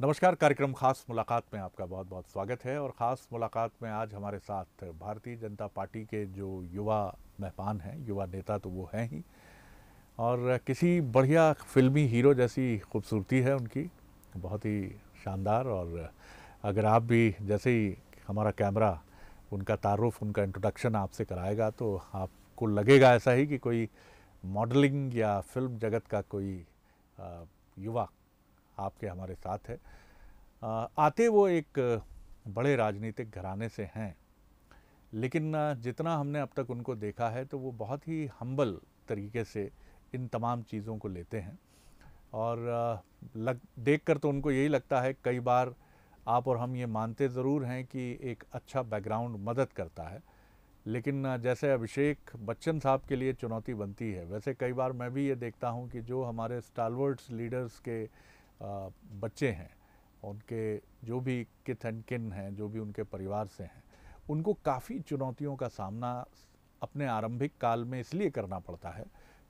नमस्कार, कार्यक्रम खास मुलाकात में आपका बहुत बहुत स्वागत है और ख़ास मुलाकात में आज हमारे साथ भारतीय जनता पार्टी के जो युवा मेहमान हैं, युवा नेता तो वो हैं ही। और किसी बढ़िया फिल्मी हीरो जैसी खूबसूरती है उनकी, बहुत ही शानदार और अगर आप भी जैसे ही हमारा कैमरा, उनका तारुफ, उनका इंट्रोडक्शन आपसे कराएगा तो आपको लगेगा ऐसा ही कि कोई मॉडलिंग या फ़िल्म जगत का कोई युवा आपके हमारे साथ है। आते वो एक बड़े राजनीतिक घराने से हैं, लेकिन जितना हमने अब तक उनको देखा है तो वो बहुत ही हम्बल तरीके से इन तमाम चीज़ों को लेते हैं। और लग देख कर तो उनको यही लगता है, कई बार आप और हम ये मानते ज़रूर हैं कि एक अच्छा बैकग्राउंड मदद करता है। लेकिन जैसे अभिषेक बच्चन साहब के लिए चुनौती बनती है, वैसे कई बार मैं भी ये देखता हूँ कि जो हमारे स्टालवर्ड्स लीडर्स के बच्चे हैं, उनके जो भी किथ एंड किन हैं, जो भी उनके परिवार से हैं, उनको काफ़ी चुनौतियों का सामना अपने आरंभिक काल में इसलिए करना पड़ता है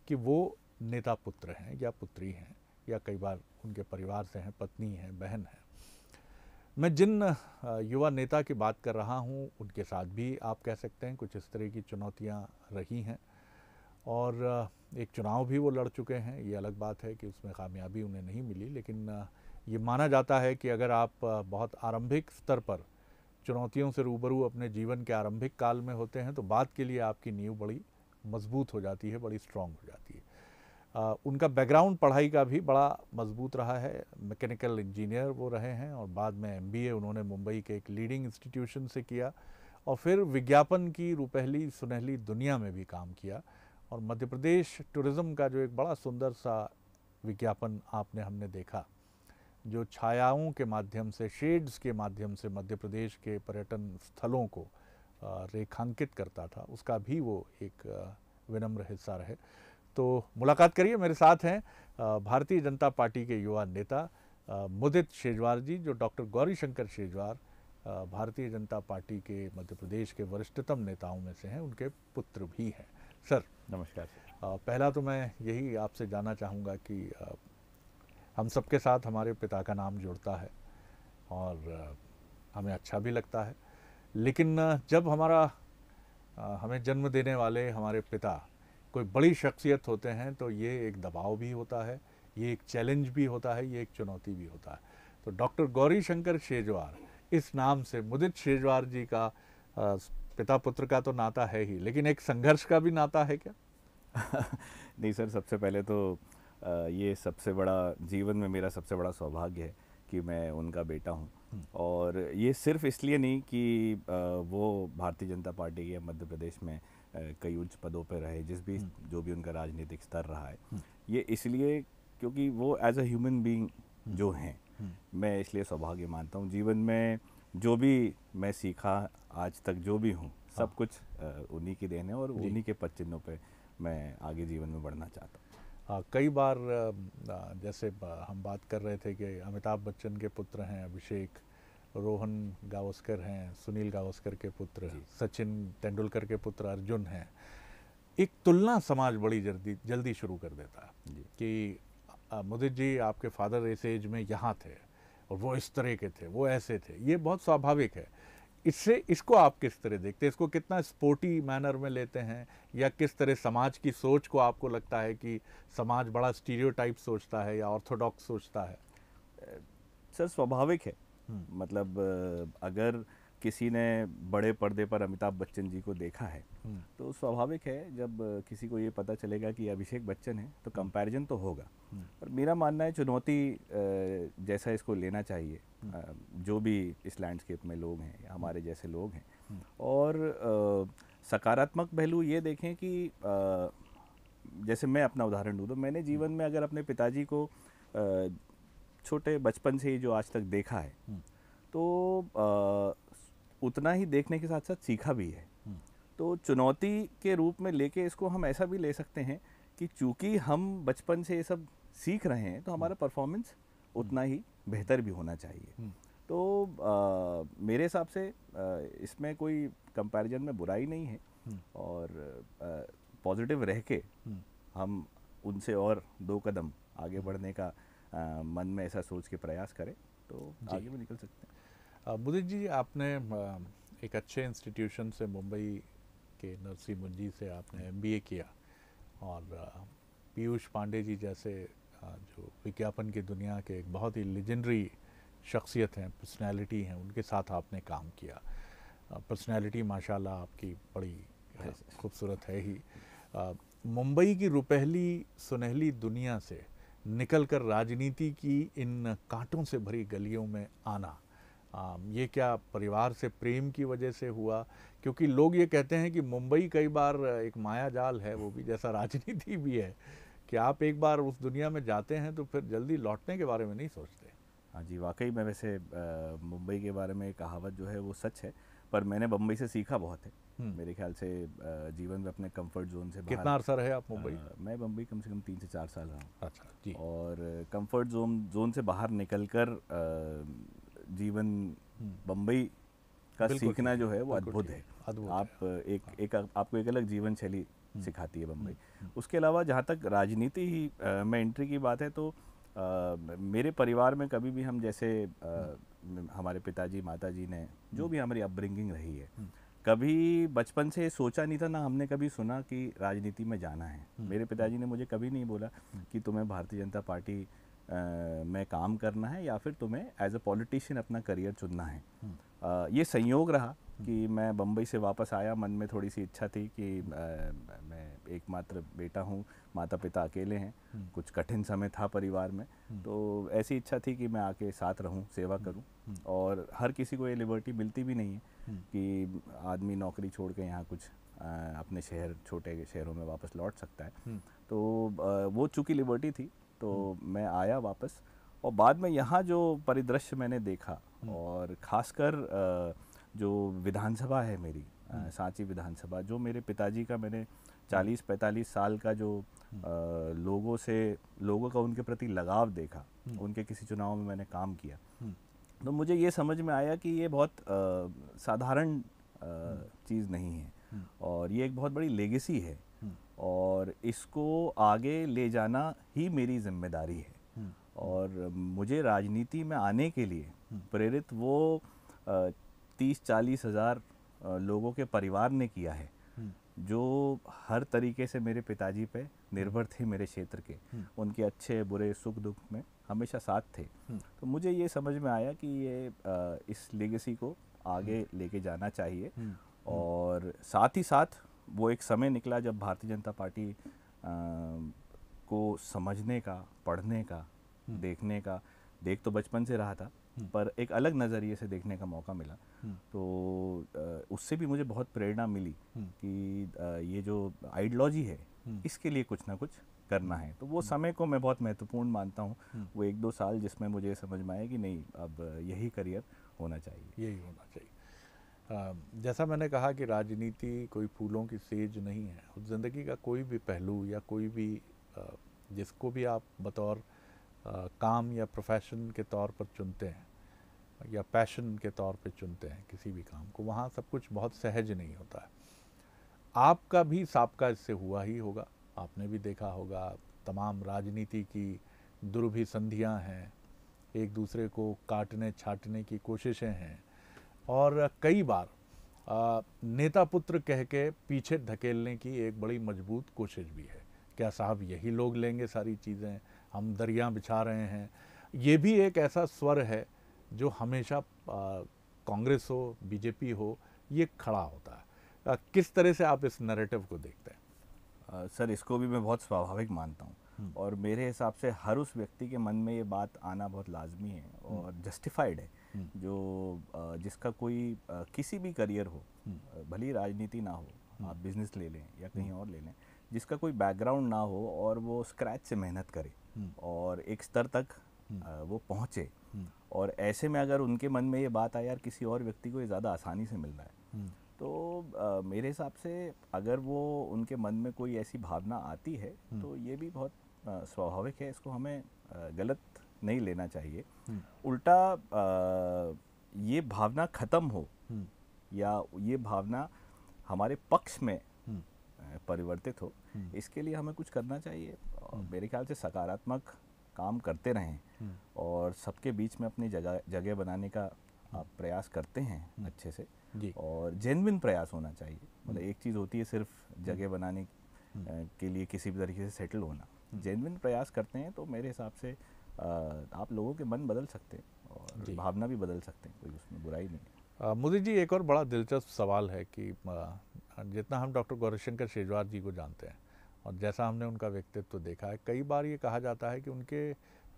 कि वो नेता पुत्र हैं या पुत्री हैं या कई बार उनके परिवार से हैं, पत्नी हैं, बहन हैं। मैं जिन युवा नेता की बात कर रहा हूँ, उनके साथ भी आप कह सकते हैं कुछ इस तरह की चुनौतियाँ रही हैं। और एक चुनाव भी वो लड़ चुके हैं ये अलग बात है कि उसमें कामयाबी उन्हें नहीं मिली लेकिन ये माना जाता है कि अगर आप बहुत आरंभिक स्तर पर चुनौतियों से रूबरू अपने जीवन के आरंभिक काल में होते हैं तो बाद के लिए आपकी नींव बड़ी मज़बूत हो जाती है बड़ी स्ट्रांग हो जाती है। आ, उनका बैकग्राउंड पढ़ाई का भी बड़ा मज़बूत रहा है मैकेनिकल इंजीनियर वो रहे हैं और बाद में एमबीए उन्होंने मुंबई के एक लीडिंग इंस्टीट्यूशन से किया और फिर विज्ञापन की रुपहली सुनहली दुनिया में भी काम किया। और मध्य प्रदेश टूरिज़्म का जो एक बड़ा सुंदर सा विज्ञापन आपने हमने देखा, जो छायाओं के माध्यम से शेड्स के माध्यम से मध्य प्रदेश के पर्यटन स्थलों को रेखांकित करता था, उसका भी वो एक विनम्र हिस्सा रहे। तो मुलाकात करिए, मेरे साथ हैं भारतीय जनता पार्टी के युवा नेता मुदित शेजवार जी, जो डॉक्टर गौरी शंकर शेजवार भारतीय जनता पार्टी के मध्य प्रदेश के वरिष्ठतम नेताओं में से हैं, उनके पुत्र भी हैं। सर। नमस्कार पहला तो मैं यही आपसे जानना चाहूँगा कि हम सबके साथ हमारे पिता का नाम जुड़ता है और हमें अच्छा भी लगता है। लेकिन जब हमारा हमें जन्म देने वाले हमारे पिता कोई बड़ी शख्सियत होते हैं तो ये एक दबाव भी होता है, ये एक चैलेंज भी होता है, ये एक चुनौती भी होता है। तो डॉक्टर गौरी शंकर शेजवार, इस नाम से मुदित शेजवार जी का पिता पुत्र का तो नाता है ही लेकिन एक संघर्ष का भी नाता है क्या नहीं सर सबसे पहले तो ये सबसे बड़ा जीवन में मेरा सबसे बड़ा सौभाग्य है कि मैं उनका बेटा हूँ हम्म। और ये सिर्फ़ इसलिए नहीं कि वो भारतीय जनता पार्टी के मध्य प्रदेश में कई उच्च पदों पर रहे जिस भी हम्म। जो भी उनका राजनीतिक स्तर रहा है हम्म। ये इसलिए क्योंकि वो एज अ ह्यूमन बीइंग जो हैं मैं इसलिए सौभाग्य मानता हूँ जीवन में जो भी मैं सीखा आज तक जो भी हूँ सब हाँ। कुछ उन्हीं की देन है और उन्हीं के पद चिन्हों पर मैं आगे जीवन में बढ़ना चाहता हूँ। हाँ, कई बार जैसे हम बात कर रहे थे कि अमिताभ बच्चन के पुत्र हैं अभिषेक रोहन गावस्कर हैं सुनील गावस्कर के पुत्र सचिन तेंदुलकर के पुत्र अर्जुन हैं। एक तुलना समाज बड़ी जल्दी जल्दी शुरू कर देता है कि मुदित जी आपके फादर इस एज में यहाँ थे और वो इस तरह के थे वो ऐसे थे। ये बहुत स्वाभाविक है। इससे इसको आप किस तरह देखते हैं? इसको कितना स्पोर्टी मैनर में लेते हैं? या किस तरह समाज की सोच को आपको लगता है कि समाज बड़ा स्टीरियोटाइप सोचता है या ऑर्थोडॉक्स सोचता है? सर स्वाभाविक है। हम्म। मतलब अगर किसी ने बड़े पर्दे पर अमिताभ बच्चन जी को देखा है हम्म। तो स्वाभाविक है जब किसी को ये पता चलेगा कि अभिषेक बच्चन है तो कंपैरिजन तो होगा हम्म। पर मेरा मानना है चुनौती जैसा इसको लेना चाहिए हम्म। जो भी इस लैंडस्केप में लोग हैं हमारे जैसे लोग हैं और सकारात्मक पहलू ये देखें कि जैसे मैं अपना उदाहरण दूँ तो मैंने जीवन में अगर अपने पिताजी को छोटे बचपन से ही जो आज तक देखा है तो उतना ही देखने के साथ साथ सीखा भी है। हम्म। तो चुनौती के रूप में लेके इसको हम ऐसा भी ले सकते हैं कि चूँकि हम बचपन से ये सब सीख रहे हैं तो हमारा परफॉर्मेंस हम्म। उतना ही बेहतर भी होना चाहिए। हम्म। तो आ, मेरे हिसाब से आ, इसमें कोई कंपैरिजन में बुराई नहीं है और पॉजिटिव रह के हम उनसे और दो कदम आगे बढ़ने का आ, मन में ऐसा सोच के प्रयास करें तो आगे भी निकल सकते हैं। बुदित जी आपने एक अच्छे इंस्टीट्यूशन से मुंबई के नरसी मुंजी से आपने एमबीए किया और पीयूष पांडे जी जैसे जो विज्ञापन की दुनिया के एक बहुत ही लेजेंडरी शख्सियत हैं पर्सनैलिटी हैं उनके साथ आपने काम किया। पर्सनैलिटी माशाल्लाह आपकी बड़ी खूबसूरत है ही। मुंबई की रुपहली सुनहली दुनिया से निकलकर राजनीति की इन कांटों से भरी गलियों में आना ये क्या परिवार से प्रेम की वजह से हुआ? क्योंकि लोग ये कहते हैं कि मुंबई कई बार एक माया जाल है वो भी जैसा राजनीति भी है। कि आप एक बार उस दुनिया में जाते हैं तो फिर जल्दी लौटने के बारे में नहीं सोचते। हाँ जी वाकई में वैसे मुंबई के बारे में कहावत जो है वो सच है पर मैंने बम्बई से सीखा बहुत है। हम्म। मेरे ख्याल से जीवन में अपने कंफर्ट जोन से कितना अरसा रहे आप मुंबई? मैं बम्बई कम से कम तीन से चार साल रहा हूँ। अच्छा जी। और कंफर्ट जोन जोन से बाहर निकलकर जीवन हम्म। बम्बई का सीखना जो है वो अद्भुत है। आप एक एक आपको एक अलग जीवन शैली हम्म। सिखाती है बम्बई उसके अलावा जहाँ तक राजनीति ही में एंट्री की बात है तो आ, मेरे परिवार में कभी भी हम जैसे आ, हमारे पिताजी माताजी ने जो भी हमारी अपब्रिंगिंग रही है कभी बचपन से सोचा नहीं था ना हमने कभी सुना कि राजनीति में जाना है। मेरे पिताजी ने मुझे कभी नहीं बोला कि तुम्हें भारतीय जनता पार्टी में काम करना है या फिर तुम्हें एज अ पॉलिटिशियन अपना करियर चुनना है। आ, ये संयोग रहा कि मैं बम्बई से वापस आया मन में थोड़ी सी इच्छा थी कि आ, मैं एकमात्र बेटा हूँ माता पिता अकेले हैं हम्म। कुछ कठिन समय था परिवार में हम्म। तो ऐसी इच्छा थी कि मैं आके साथ रहूँ सेवा हम्म। करूँ और हर किसी को ये लिबर्टी मिलती भी नहीं है कि आदमी नौकरी छोड़ के यहाँ कुछ आ, अपने शहर छोटे शहरों में वापस लौट सकता है। तो आ, वो चूँकि लिबर्टी थी तो मैं आया वापस और बाद में यहाँ जो परिदृश्य मैंने देखा और ख़ासकर जो विधानसभा है मेरी सांची विधानसभा जो मेरे पिताजी का मैंने चालीस पैंतालीस साल का जो आ, लोगों से लोगों का उनके प्रति लगाव देखा हम्म। उनके किसी चुनाव में मैंने काम किया। हम्म। तो मुझे ये समझ में आया कि ये बहुत साधारण हम्म। चीज़ नहीं है और ये एक बहुत बड़ी लेगेसी है। और इसको आगे ले जाना ही मेरी ज़िम्मेदारी है। और मुझे राजनीति में आने के लिए प्रेरित वो तीस चालीस हज़ार लोगों के परिवार ने किया है। जो हर तरीके से मेरे पिताजी पे निर्भर थे मेरे क्षेत्र के। हम्म। उनके अच्छे बुरे सुख दुख में हमेशा साथ थे। हम्म। तो मुझे ये समझ में आया कि ये इस लेगेसी को आगे हम्म। लेके जाना चाहिए। और साथ ही साथ वो एक समय निकला जब भारतीय जनता पार्टी को समझने का पढ़ने का देखने का देख तो बचपन से रहा था पर एक अलग नज़रिए से देखने का मौका मिला। हम्म। तो उससे भी मुझे बहुत प्रेरणा मिली हम्म। कि ये जो आइडियोलॉजी है हम्म। इसके लिए कुछ ना कुछ करना है। तो वो समय को मैं बहुत महत्वपूर्ण मानता हूँ। वो एक दो साल जिसमें मुझे समझ में आया कि नहीं अब यही करियर होना चाहिए। यही होना चाहिए। जैसा मैंने कहा कि राजनीति कोई फूलों की सेज नहीं है ज़िंदगी का कोई भी पहलू या कोई भी जिसको भी आप बतौर काम या प्रोफेशन के तौर पर चुनते हैं, या पैशन के तौर पे चुनते हैं किसी भी काम को, वहाँ सब कुछ बहुत सहज नहीं होता है। आपका भी सबका इससे हुआ ही होगा, आपने भी देखा होगा, तमाम राजनीति की दुर्भिसंधियाँ हैं, एक दूसरे को काटने छाटने की कोशिशें हैं और कई बार नेता पुत्र कह के पीछे धकेलने की एक बड़ी मज़बूत कोशिश भी है क्या साहब यही लोग लेंगे सारी चीज़ें हम दरिया बिछा रहे हैं ये भी एक ऐसा स्वर है जो हमेशा कांग्रेस हो बीजेपी हो ये खड़ा होता है आ, किस तरह से आप इस नैरेटिव को देखते हैं सर इसको भी मैं बहुत स्वाभाविक मानता हूँ हम्म। और मेरे हिसाब से हर उस व्यक्ति के मन में ये बात आना बहुत लाजमी है हम्म। और जस्टिफाइड है। जो जिसका कोई किसी भी करियर हो भली राजनीति ना हो आप बिज़नेस ले लें या कहीं और ले लें जिसका कोई बैकग्राउंड ना हो और वो स्क्रैच से मेहनत करे और एक स्तर तक वो पहुँचे और ऐसे में अगर उनके मन में ये बात आए यार किसी और व्यक्ति को ये ज़्यादा आसानी से मिल रहा है। हम्म। तो आ, मेरे हिसाब से अगर वो उनके मन में कोई ऐसी भावना आती है हम्म। तो ये भी बहुत स्वाभाविक है इसको हमें आ, गलत नहीं लेना चाहिए। हम्म। उल्टा आ, ये भावना ख़त्म हो या ये भावना हमारे पक्ष में परिवर्तित हो इसके लिए हमें कुछ करना चाहिए। मेरे ख्याल से सकारात्मक काम करते रहें और सबके बीच में अपनी जगह जगह बनाने का आप प्रयास करते हैं अच्छे से। और जेनविन प्रयास होना चाहिए। मतलब एक चीज़ होती है सिर्फ़ जगह बनाने के लिए किसी भी तरीके से सेटल होना। जेनविन प्रयास करते हैं तो मेरे हिसाब से आप लोगों के मन बदल सकते हैं और भावना भी बदल सकते हैं कोई उसमें बुराई नहीं। मोदी जी एक और बड़ा दिलचस्प सवाल है कि जितना हम डॉक्टर गौरशंकर शेजवार जी को जानते हैं और जैसा हमने उनका व्यक्तित्व देखा है कई बार ये कहा जाता है कि उनके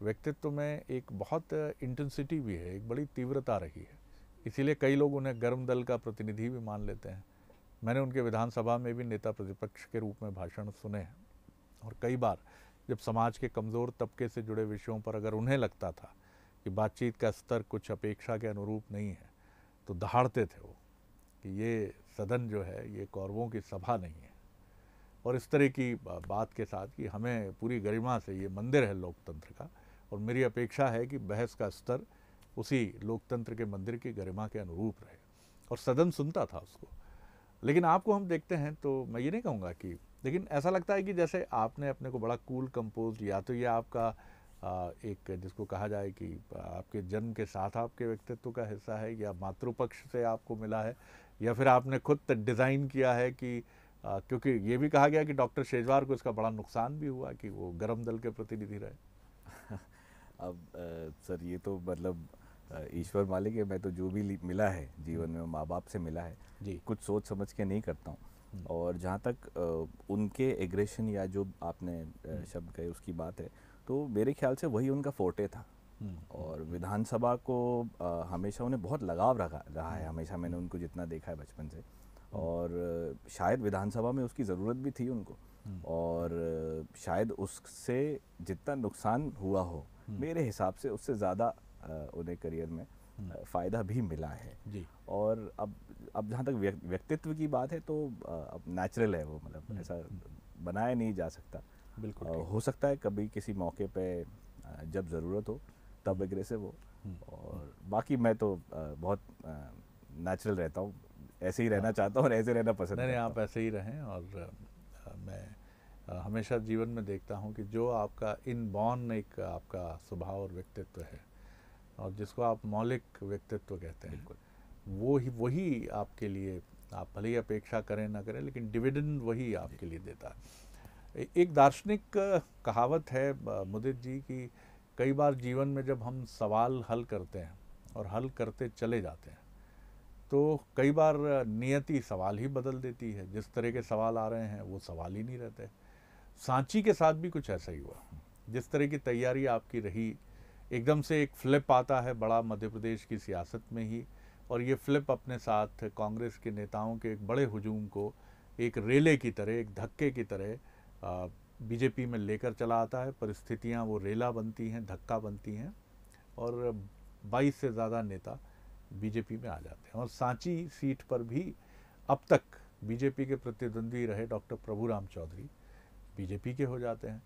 व्यक्तित्व में एक बहुत इंटेंसिटी भी है एक बड़ी तीव्रता रही है। इसीलिए कई लोग उन्हें गर्म दल का प्रतिनिधि भी मान लेते हैं। मैंने उनके विधानसभा में भी नेता प्रतिपक्ष के रूप में भाषण सुने हैं और कई बार जब समाज के कमज़ोर तबके से जुड़े विषयों पर अगर उन्हें लगता था कि बातचीत का स्तर कुछ अपेक्षा के अनुरूप नहीं है तो दहाड़ते थे वो कि ये सदन जो है, ये कौरवों की सभा नहीं है। और इस तरह की बात के साथ कि हमें पूरी गरिमा से ये मंदिर है लोकतंत्र का और मेरी अपेक्षा है कि बहस का स्तर उसी लोकतंत्र के मंदिर की गरिमा के अनुरूप रहे। और सदन सुनता था उसको। लेकिन आपको हम देखते हैं तो मैं ये नहीं कहूँगा कि लेकिन ऐसा लगता है कि जैसे आपने अपने को बड़ा कूल कंपोज या तो ये आपका एक जिसको कहा जाए कि आपके जन्म के साथ आपके व्यक्तित्व का हिस्सा है या मातृपक्ष से आपको मिला है या फिर आपने खुद डिज़ाइन किया है कि आ, क्योंकि ये भी कहा गया कि डॉक्टर शेजवार को इसका बड़ा नुकसान भी हुआ कि वो गर्म दल के प्रतिनिधि रहे। अब आ, सर ये तो मतलब ईश्वर मालिक है मैं तो जो भी मिला है जीवन में माँ बाप से मिला है। जी। कुछ सोच समझ के नहीं करता हूँ। और जहाँ तक उनके एग्रेशन या जो आपने हम्म। शब्द कहे उसकी बात है तो मेरे ख्याल से वही उनका फोटे था। हम्म। और विधानसभा को हमेशा उन्हें बहुत लगाव रखा रहा है। हमेशा मैंने उनको जितना देखा है बचपन से। और शायद विधानसभा में उसकी ज़रूरत भी थी उनको। और शायद उससे जितना नुकसान हुआ हो मेरे हिसाब से उससे ज़्यादा उन्हें करियर में हम्म। फ़ायदा भी मिला है। जी। और अब अब जहाँ तक व्यक्तित्व की बात है तो अब नेचुरल है वो मतलब हम्म। ऐसा बनाया नहीं जा सकता। बिल्कुल हो सकता है कभी किसी मौके पे जब ज़रूरत हो तब एग्रेसिव हो। हम्म। और बाकी मैं तो बहुत नेचुरल रहता हूँ। ऐसे ही रहना हाँ। चाहता हूँ और ऐसे रहना पसंद नहीं आप ऐसे ही रहें और मैं हमेशा जीवन में देखता हूँ कि जो आपका इन बॉर्न एक आपका स्वभाव और व्यक्तित्व है और जिसको आप मौलिक व्यक्तित्व कहते हैं। वो ही वही आपके लिए आप भले ही अपेक्षा करें ना करें लेकिन डिविडेंड वही आपके लिए देता है। एक दार्शनिक कहावत है मुदित जी की कई बार जीवन में जब हम सवाल हल करते हैं और हल करते चले जाते हैं तो कई बार नियति सवाल ही बदल देती है। जिस तरह के सवाल आ रहे हैं वो सवाल ही नहीं रहते। सांची के साथ भी कुछ ऐसा ही हुआ। जिस तरह की तैयारी आपकी रही एकदम से एक फ्लिप आता है बड़ा मध्य प्रदेश की सियासत में ही। और ये फ्लिप अपने साथ कांग्रेस के नेताओं के एक बड़े हजूम को एक रेले की तरह, एक धक्के की तरह बीजेपी में लेकर चला आता है। परिस्थितियाँ वो रेला बनती हैं, धक्का बनती हैं और 22 से ज़्यादा नेता बीजेपी में आ जाते हैं। और सांची सीट पर भी अब तक बीजेपी के प्रतिद्वंदी रहे डॉक्टर प्रभुराम चौधरी, बीजेपी के हो जाते हैं।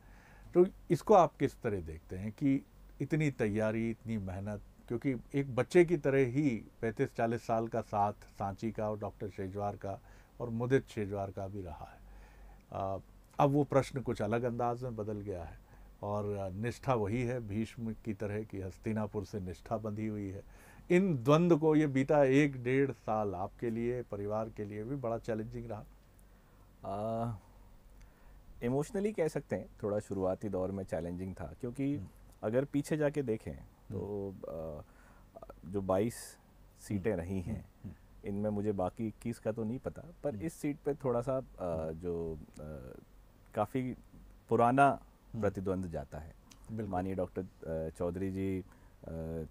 तो इसको आप किस तरह देखते हैं कि इतनी तैयारी इतनी मेहनत क्योंकि एक बच्चे की तरह ही पैंतीस चालीस साल का साथ सांची का और डॉक्टर शेजवार का और मुदित शेजवार का भी रहा है। अब वो प्रश्न कुछ अलग अंदाज में बदल गया है और निष्ठा वही है भीष्म की तरह की हस्तिनापुर से निष्ठा बंधी हुई है। इन द्वंद्व को ये बीता एक डेढ़ साल आपके लिए परिवार के लिए भी बड़ा चैलेंजिंग रहा। इमोशनली कह सकते हैं थोड़ा शुरुआती दौर में चैलेंजिंग था क्योंकि हम्म। अगर पीछे जाके देखें तो हम्म। जो 22 सीटें हम्म। रही हैं हम्म। इनमें मुझे बाकी इक्कीस का तो नहीं पता पर इस सीट पे थोड़ा सा जो काफ़ी पुराना प्रतिद्वंद जाता है। मानिए डॉक्टर चौधरी जी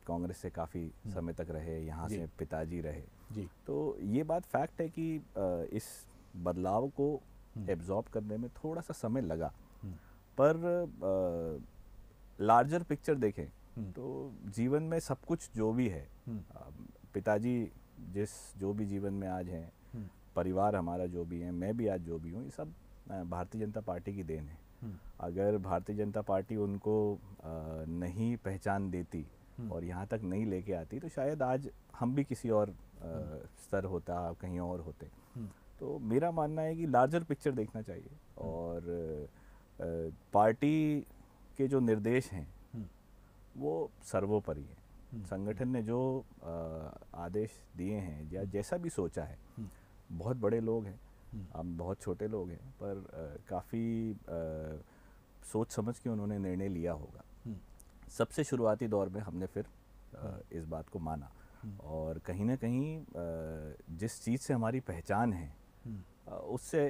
कांग्रेस से काफ़ी समय तक रहे यहाँ से पिताजी रहे। जी। तो ये बात फैक्ट है कि इस बदलाव को एब्जॉर्ब करने में थोड़ा सा समय लगा। पर लार्जर पिक्चर देखें हम्म। तो जीवन में सब कुछ जो भी है हम्म। पिताजी जिस जो भी जीवन में आज हैं हम्म। परिवार हमारा जो भी है मैं भी आज जो भी हूँ ये सब भारतीय जनता पार्टी की देन है। अगर भारतीय जनता पार्टी उनको नहीं पहचान देती और यहाँ तक नहीं लेके आती तो शायद आज हम भी किसी और स्तर होता कहीं और होते। तो मेरा मानना है कि लार्जर पिक्चर देखना चाहिए और पार्टी के जो निर्देश हैं वो सर्वोपरि है। संगठन ने जो आदेश दिए हैं या जैसा भी सोचा है बहुत बड़े लोग हैं हम बहुत छोटे लोग हैं पर काफ़ी सोच समझ के उन्होंने निर्णय लिया होगा। सबसे शुरुआती दौर में हमने फिर इस बात को माना और कहीं ना कहीं जिस चीज़ से हमारी पहचान है उससे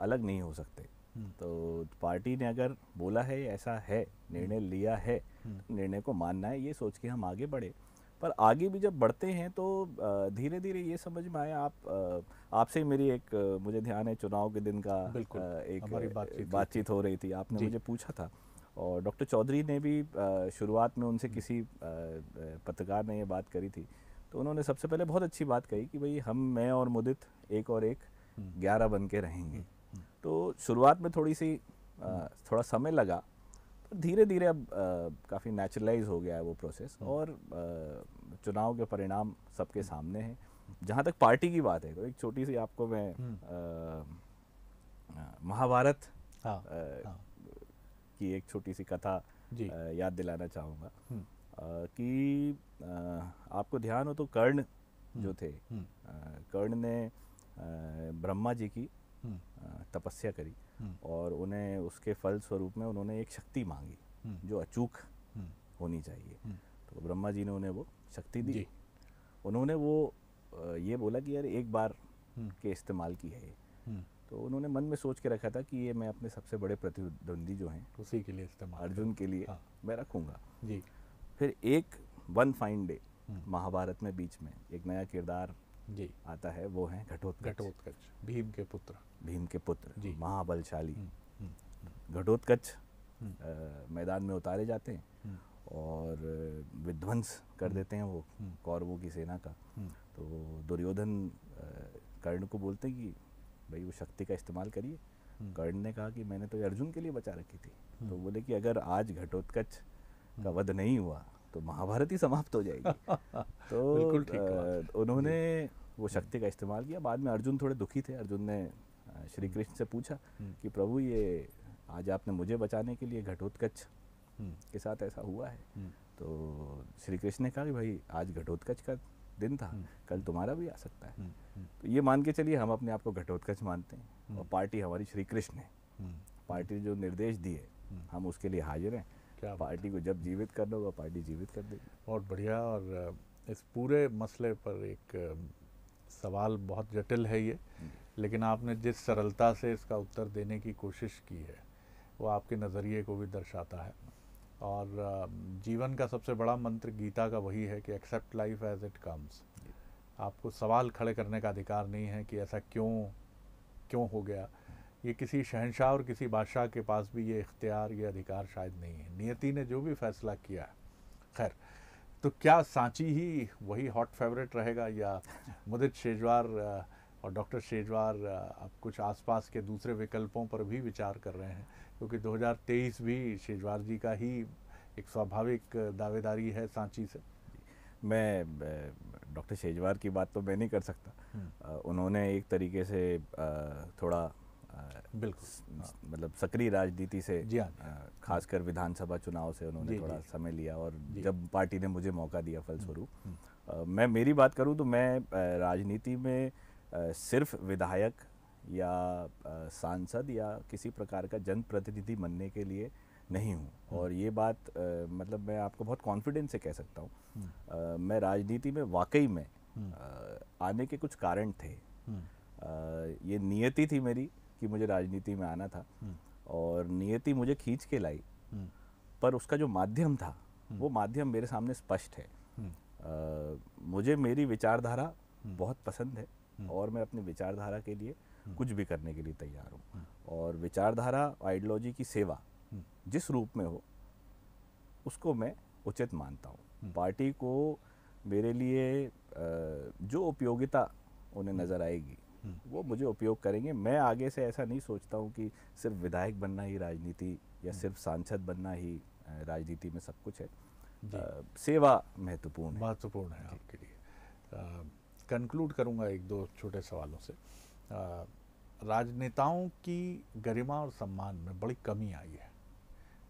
अलग नहीं हो सकते। तो पार्टी ने अगर बोला है ऐसा है निर्णय लिया है तो निर्णय को मानना है ये सोच के हम आगे बढ़े। पर आगे भी जब बढ़ते हैं तो धीरे धीरे ये समझ में आया आप आपसे मेरी एक मुझे ध्यान है चुनाव के दिन का एक बातचीत हो रही थी आपने मुझे पूछा था। और डॉक्टर चौधरी ने भी शुरुआत में उनसे किसी पत्रकार ने ये बात करी थी। तो उन्होंने सबसे पहले बहुत अच्छी बात कही कि भाई हम मैं और मुदित एक और एक हम्म। ग्यारह बन के रहेंगे। हम्म, हम्म। तो शुरुआत में थोड़ी सी थोड़ा समय लगा पर धीरे धीरे अब काफ़ी नेचुरलाइज हो गया है वो प्रोसेस और चुनाव के परिणाम सबके सामने हैं। जहाँ तक पार्टी की बात है तो एक छोटी सी आपको मैं महाभारत हाँ, हाँ। की एक छोटी सी कथा याद दिलाना चाहूँगा। कि आपको ध्यान हो तो कर्ण जो थे कर्ण ने ब्रह्मा जी की तपस्या करी और उन्हें उसके फल स्वरूप में उन्होंने एक शक्ति मांगी जो अचूक होनी चाहिए। तो ब्रह्मा जी ने उन्हें वो शक्ति दी। उन्होंने वो ये बोला कि यार एक बार के इस्तेमाल की है तो उन्होंने मन में सोच के रखा था कि ये मैं अपने सबसे बड़े प्रतिद्वंदी जो हैं उसी के लिए इस्तेमाल अर्जुन के लिए हाँ। मैं रखूँगा। जी। फिर एक वन फाइन डे महाभारत में बीच में एक नया किरदार जी। आता है वो है घटोत्कच। घटोत्कच भीम के पुत्र। भीम के पुत्र महाबलशाली। हम्म, हम्म, हम्म। घटोत्कच मैदान में उतारे जाते हैं और विध्वंस कर देते हैं वो कौरवों की सेना का। तो दुर्योधन कर्ण को बोलते हैं कि भाई वो शक्ति का इस्तेमाल करिए। कर्ण ने कहा कि मैंने तो अर्जुन के लिए बचा रखी थी। तो बोले कि अगर आज घटोत्कच का वध नहीं हुआ तो महाभारत ही समाप्त हो जाएगी। तो ठीक उन्होंने वो शक्ति का इस्तेमाल किया। बाद में अर्जुन थोड़े दुखी थे। अर्जुन ने श्री हम्म। कृष्ण से पूछा हम्म। कि प्रभु ये आज आपने मुझे बचाने के लिए घटोत्कच हम्म। के साथ ऐसा हुआ है? तो श्री कृष्ण ने कहा कि भाई आज घटोत्कच का दिन था कल तुम्हारा भी आ सकता है। तो ये मान के चलिए हम अपने आप को घटोत्कच मानते हैं। और पार्टी हमारी श्री कृष्ण है पार्टी ने जो निर्देश दिए हम उसके लिए हाजिर हैं। क्या पार्टी को जब जीवित करना होगा पार्टी जीवित कर देगी। बहुत बढ़िया। और इस पूरे मसले पर एक सवाल बहुत जटिल है ये। लेकिन आपने जिस सरलता से इसका उत्तर देने की कोशिश की है, वो आपके नज़रिए को भी दर्शाता है। और जीवन का सबसे बड़ा मंत्र गीता का वही है कि accept life as it comes आपको सवाल खड़े करने का अधिकार नहीं है कि ऐसा क्यों क्यों हो गया। ये किसी शहनशाह और किसी बादशाह के पास भी ये इख्तियार, ये अधिकार शायद नहीं है। नियति ने जो भी फैसला किया है, खैर तो क्या सांची ही वही हॉट फेवरेट रहेगा या मुदित शेजवार और डॉक्टर शेजवार अब कुछ आसपास के दूसरे विकल्पों पर भी विचार कर रहे हैं क्योंकि 2023 भी शेजवार जी का ही एक स्वाभाविक दावेदारी है सांची से। मैं डॉक्टर शेजवार की बात तो मैं नहीं कर सकता। हम्म। उन्होंने एक तरीके से थोड़ा बिल्कुल मतलब सक्रिय राजनीति से जी हाँ। खासकर विधानसभा चुनाव से उन्होंने थोड़ा समय लिया और जब पार्टी ने मुझे मौका दिया फलस्वरूप। हम्म, हम्म। मैं मेरी बात करूँ तो मैं राजनीति में सिर्फ़ विधायक या सांसद या किसी प्रकार का जनप्रतिनिधि बनने के लिए नहीं हूँ। हम्म। और ये बात आ, मतलब मैं आपको बहुत कॉन्फिडेंस से कह सकता हूँ। मैं राजनीति में वाकई में आ, आने के कुछ कारण थे। आ, ये नियति थी मेरी कि मुझे राजनीति में आना था। हम्म। और नियति मुझे खींच के लाई। हम्म। पर उसका जो माध्यम था हम्म। वो माध्यम मेरे सामने स्पष्ट है। आ, मुझे मेरी विचारधारा बहुत पसंद है। और मैं अपनी विचारधारा के लिए कुछ भी करने के लिए तैयार हूँ। और विचारधारा आइडियोलॉजी की सेवा जिस रूप में हो उसको मैं उचित मानता हूँ। पार्टी को मेरे लिए जो उपयोगिता उन्हें नज़र आएगी हम्म। वो मुझे उपयोग करेंगे। मैं आगे से ऐसा नहीं सोचता हूँ कि सिर्फ़ विधायक बनना ही राजनीति या हम्म। सिर्फ़ सांसद बनना ही राजनीति में सब कुछ है। आ, सेवा महत्वपूर्ण है। महत्वपूर्ण है आपके लिए। कंक्लूड करूँगा एक दो छोटे सवालों से। राजनेताओं की गरिमा और सम्मान में बड़ी कमी आई है।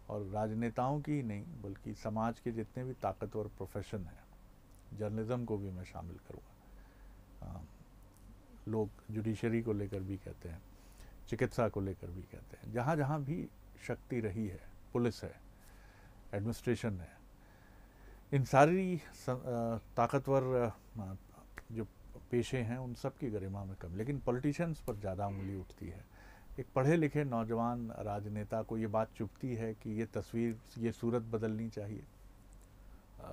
और राजनेताओं की ही नहीं, बल्कि समाज के जितने भी ताकतवर प्रोफेशन हैं जर्नलिज्म को भी मैं शामिल करूँगा। लोग जुडिशरी को लेकर भी कहते हैं, चिकित्सा को लेकर भी कहते हैं। जहाँ जहाँ भी शक्ति रही है, पुलिस है एडमिनिस्ट्रेशन है, इन सारी ताकतवर जो पेशे हैं उन सब की गरिमा में कम लेकिन पॉलिटिशियंस पर ज़्यादा उंगली उठती है एक पढ़े लिखे नौजवान राजनेता को ये बात चुभती है कि ये तस्वीर ये सूरत बदलनी चाहिए आ,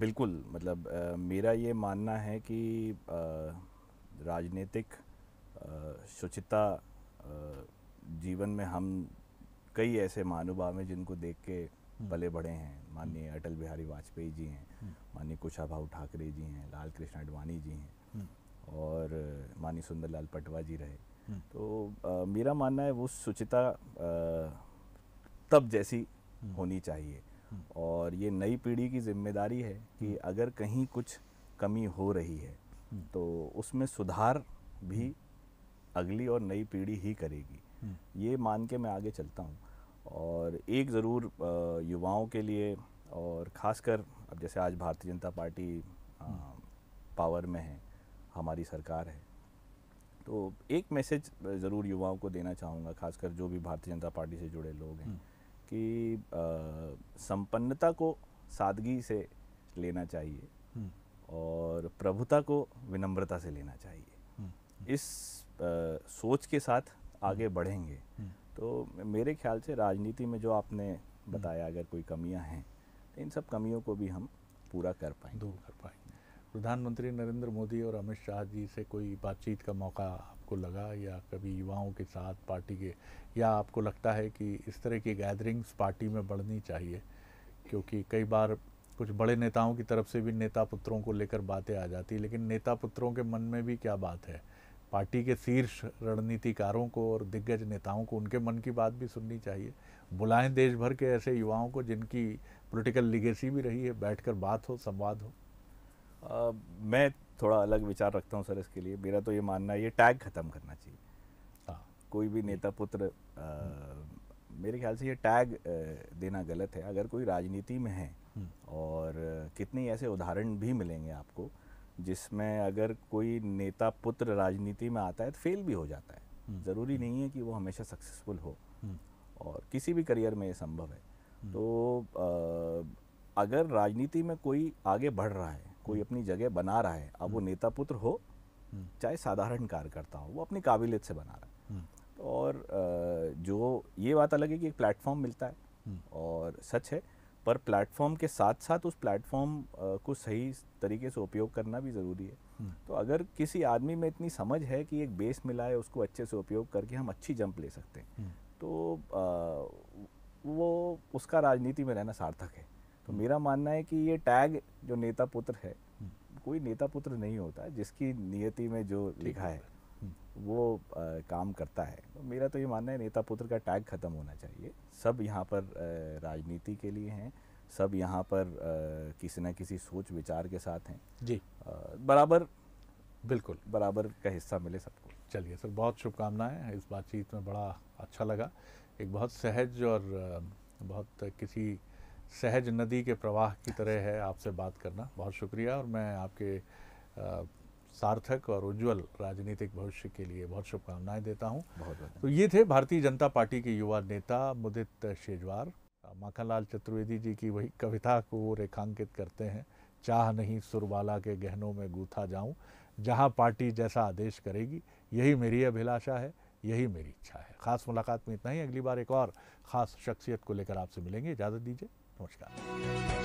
बिल्कुल मतलब आ, मेरा ये मानना है कि आ, राजनीतिक शुचिता जीवन में हम कई ऐसे महानुभाव हैं जिनको देख के। पले बड़े हैं माननीय। अटल बिहारी वाजपेयी जी हैं। माननीय कुशाभाऊ ठाकरे जी हैं लाल कृष्ण अडवाणी जी हैं और माननीय सुंदरलाल पटवा जी रहे तो आ, मेरा मानना है वो सुचिता तब जैसी होनी चाहिए। और ये नई पीढ़ी की ज़िम्मेदारी है कि अगर कहीं कुछ कमी हो रही है तो उसमें सुधार भी अगली और नई पीढ़ी ही करेगी। ये मान के मैं आगे चलता हूँ। और एक ज़रूर युवाओं के लिए और ख़ासकर अब जैसे आज भारतीय जनता पार्टी पावर में है हमारी सरकार है। तो एक मैसेज ज़रूर युवाओं को देना चाहूँगा खासकर जो भी भारतीय जनता पार्टी से जुड़े लोग हैं कि संपन्नता को सादगी से लेना चाहिए और प्रभुता को विनम्रता से लेना चाहिए। इस आ, सोच के साथ आगे बढ़ेंगे। तो मेरे ख्याल से राजनीति में जो आपने बताया अगर कोई कमियाँ हैं तो इन सब कमियों को भी हम पूरा कर पाएँगे। दूर कर पाएँगे। प्रधानमंत्री नरेंद्र मोदी और अमित शाह जी से कोई बातचीत का मौका आपको लगा या कभी युवाओं के साथ, पार्टी के, या आपको लगता है कि इस तरह की गैदरिंग्स पार्टी में बढ़नी चाहिए? क्योंकि कई बार कुछ बड़े नेताओं की तरफ़ से भी नेता पुत्रों को लेकर बातें आ जाती लेकिन नेता पुत्रों के मन में भी क्या बात है? पार्टी के शीर्ष रणनीतिकारों को और दिग्गज नेताओं को उनके मन की बात भी सुननी चाहिए। बुलाएँ देश भर के ऐसे युवाओं को जिनकी पॉलिटिकल लिगेसी भी रही है बैठकर बात हो संवाद हो आ, मैं थोड़ा अलग विचार रखता हूँ सर इसके लिए मेरा तो ये मानना है ये टैग ख़त्म करना चाहिए हाँ। कोई भी नेता पुत्र आ, मेरे ख्याल से ये टैग देना गलत है अगर कोई राजनीति में है हम्म। और कितने ऐसे उदाहरण भी मिलेंगे आपको जिसमें अगर कोई नेता पुत्र राजनीति में आता है तो फेल भी हो जाता है हम्म। ज़रूरी नहीं है कि वो हमेशा सक्सेसफुल हो हम्म। और किसी भी करियर में ये संभव है हम्म। तो आ, अगर राजनीति में कोई आगे बढ़ रहा है कोई अपनी जगह बना रहा है अब वो नेता पुत्र हो चाहे साधारण कार्यकर्ता हो वो अपनी काबिलियत से बना रहा है। और जो ये बात अलग है कि एक प्लेटफॉर्म मिलता है। और सच है पर प्लेटफॉर्म के साथ साथ उस प्लेटफॉर्म को सही तरीके से उपयोग करना भी ज़रूरी है। हम्म। तो अगर किसी आदमी में इतनी समझ है कि एक बेस मिला है उसको अच्छे से उपयोग करके हम अच्छी जंप ले सकते हैं। हम्म। तो वो उसका राजनीति में रहना सार्थक है। तो हम्म। मेरा मानना है कि ये टैग जो नेता पुत्र है कोई नेता पुत्र नहीं होता जिसकी नियति में जो लिखा है वो आ, काम करता है। तो मेरा तो ये मानना है नेता पुत्र का टैग खत्म होना चाहिए। सब यहाँ पर राजनीति के लिए हैं। सब यहाँ पर आ, किसी न किसी सोच विचार के साथ हैं। जी। आ, बराबर बिल्कुल। बराबर का हिस्सा मिले सबको। चलिए सर बहुत शुभकामनाएँ। इस बातचीत में बड़ा अच्छा लगा। एक बहुत सहज और बहुत किसी सहज नदी के प्रवाह की तरह है आपसे बात करना। बहुत शुक्रिया और मैं आपके सार्थक और उज्जवल राजनीतिक भविष्य के लिए बहुत शुभकामनाएँ देता हूँ। बहुत तो ये थे भारतीय जनता पार्टी के युवा नेता मुदित शेजवार। माखनलाल चतुर्वेदी जी की वही कविता को रेखांकित करते हैं। चाह नहीं सुरबाला के गहनों में गूथा जाऊँ। जहाँ पार्टी जैसा आदेश करेगी यही मेरी अभिलाषा है। यही मेरी इच्छा है। खास मुलाकात में इतना ही। अगली बार एक और ख़ास शख्सियत को लेकर आपसे मिलेंगे। इजाज़त दीजिए। नमस्कार।